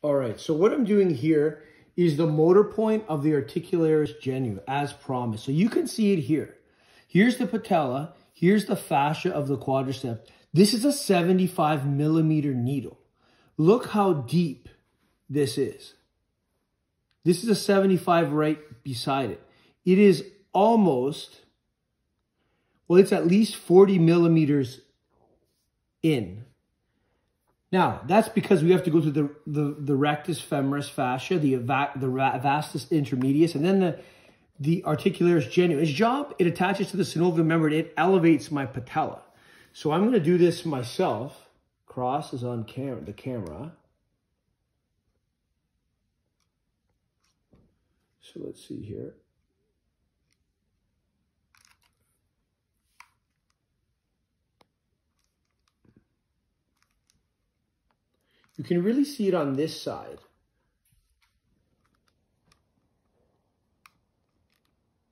All right, so what I'm doing here is the motor point of the articularis genu, as promised. So you can see it here. Here's the patella. Here's the fascia of the quadricep. This is a 75 millimeter needle. Look how deep this is. This is a 75 right beside it. It is almost, well, it's at least 40 millimeters in. Now, that's because we have to go through the, the, the rectus femoris fascia, the, the vastus intermedius, and then the, the articularis genu. Its job, it attaches to the synovial membrane. It elevates my patella. So I'm going to do this myself. Cross is on cam the camera. So let's see here. You can really see it on this side.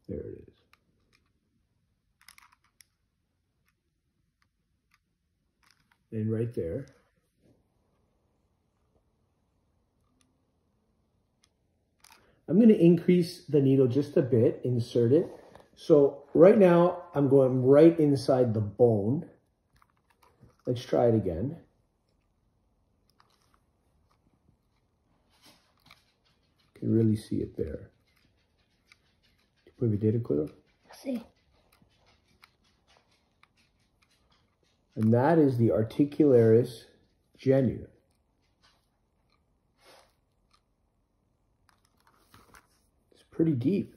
There it is. And right there. I'm going to increase the needle just a bit, insert it. So right now, I'm going right inside the bone. Let's try it again. Can really see it there. Puoi vedere quello? Sì. And that is the articularis genu. It's pretty deep.